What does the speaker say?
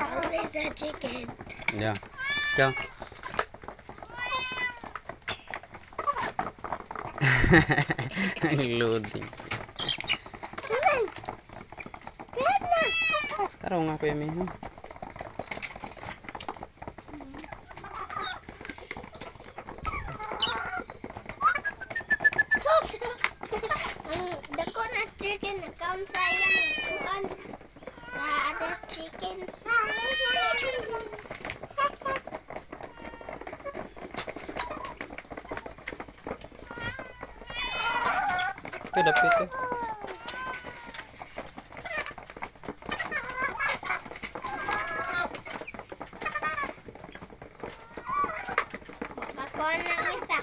Always a chicken. Yeah. Go. Loading. Taro nga kuya Miho. Ang dako na chicken kuan. Sa chicken. up, ada itu. Makonan isa.